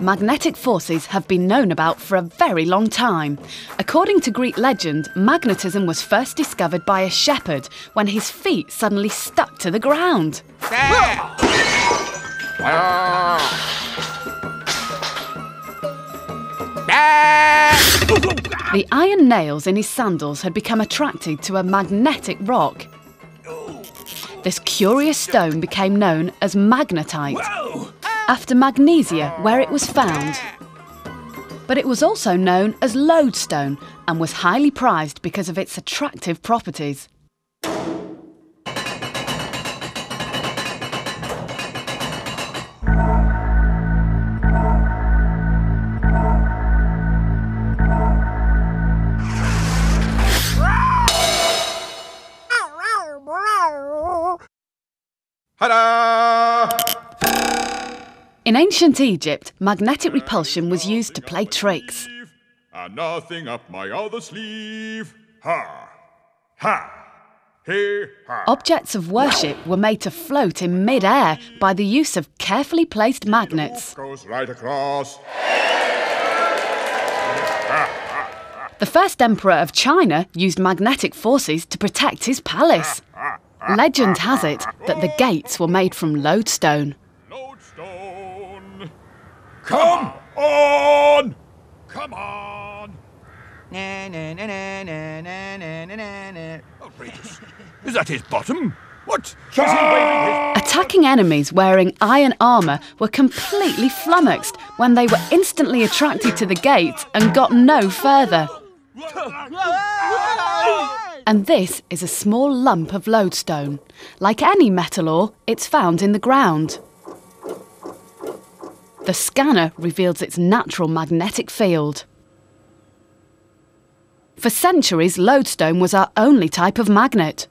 Magnetic forces have been known about for a very long time. According to Greek legend, magnetism was first discovered by a shepherd when his feet suddenly stuck to the ground. The iron nails in his sandals had become attracted to a magnetic rock. This curious stone became known as magnetite, after Magnesia, where it was found. But it was also known as lodestone and was highly prized because of its attractive properties. In ancient Egypt, magnetic repulsion was used to play tricks. And nothing up my other sleeve. Ha! Ha! Hey, ha! Objects of worship were made to float in mid-air by the use of carefully placed magnets. Goes right across. The first emperor of China used magnetic forces to protect his palace. Legend has it that the gates were made from lodestone. Lodestone. Come on! Come on! Na, na, na, na, na, na, na, na, na, na. Outrageous. Is that his bottom? What? he his... Attacking enemies wearing iron armour were completely flummoxed when they were instantly attracted to the gate and got no further. And this is a small lump of lodestone. Like any metal ore, it's found in the ground. The scanner reveals its natural magnetic field. For centuries, lodestone was our only type of magnet.